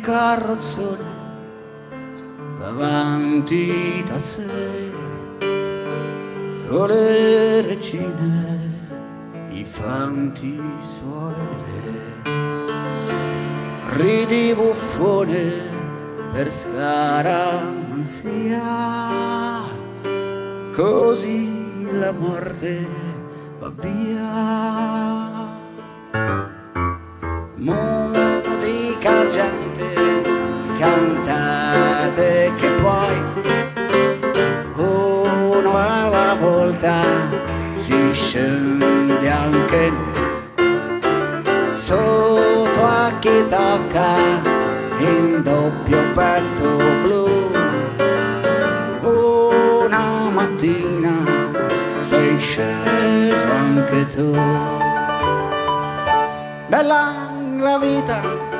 carrozzone va avanti da sé con le regine, i fanti suoi re. Ridi buffone per scaramanzia, così la morte va via. Gente, cantate che poi uno alla volta si scende anche noi. Sotto a chi tocca in doppio petto blu. Una mattina sei sceso anche tu. Bella la vita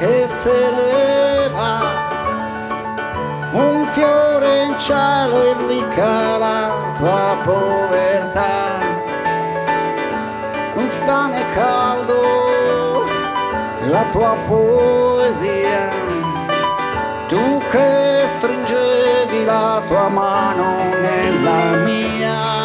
che se ne va. Un fiore in cielo irrica la tua povertà. Un pane caldo la tua poesia. Tu che stringevi la tua mano nella mia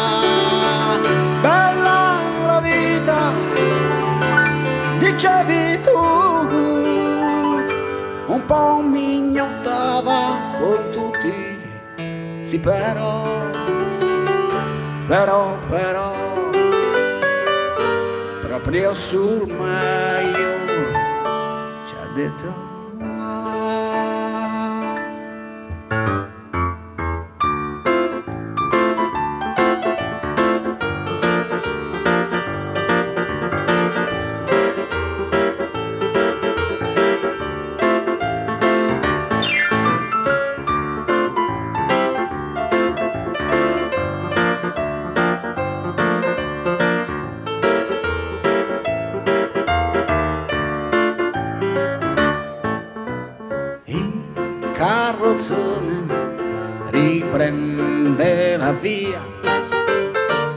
con tutti sì però però però proprio sul meglio ci ha detto carrozzone riprende la via.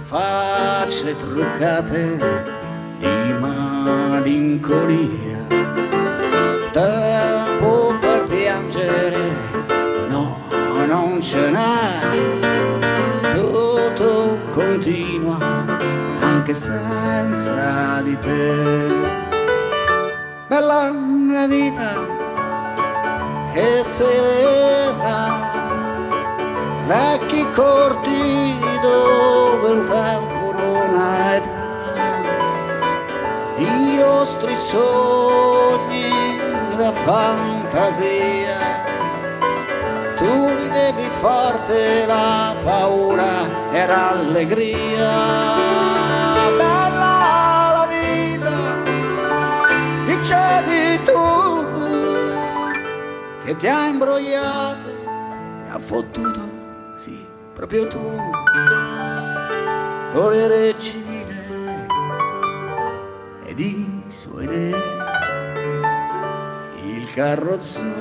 Facce truccate di malinconia. Tempo per piangere no non ce n'è. Tutto continua anche senza di te. Bella la vita che se ne va vecchi corti dove il tempo non ha età i nostri sogni la fantasia tu ridevi forte la paura e l'allegria. Bella la vita dicevi che ti ha imbrogliato e ha fottuto, sì, proprio tu, con le regine ed i suoi re, il carrozzone